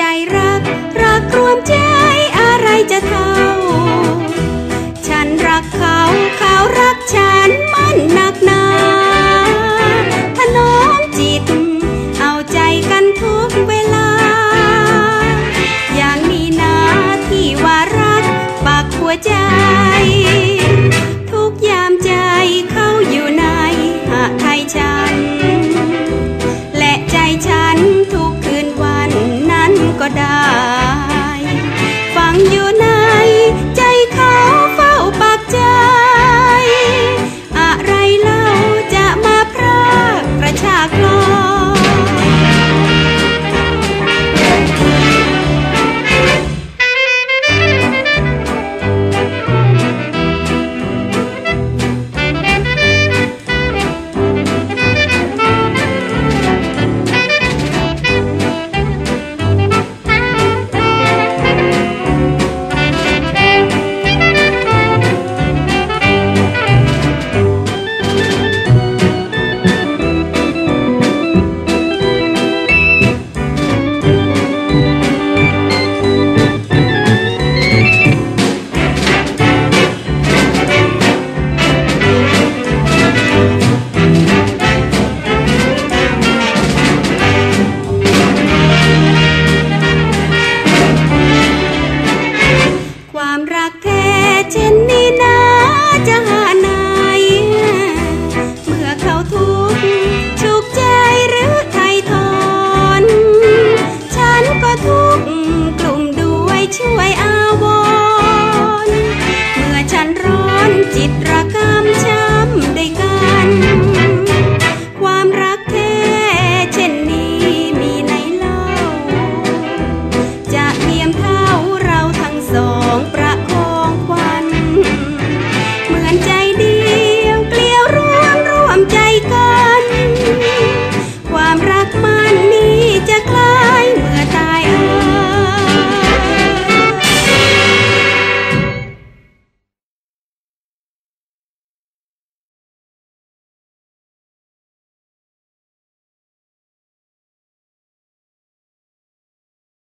ใจรัก รักรวมใจอะไรจะเท่า ฉันรักเขาเขารักฉันมันหนักหนาถนอมจิต เอาใจกันทุกเวลา อย่างนี้นะที่ว่ารักปักหัวใจ อยู่นะ